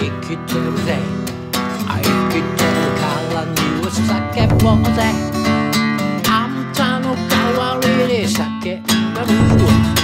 生きてるぜ。生きてるからには叫ぼうぜ。あんたの代わりに酒飲む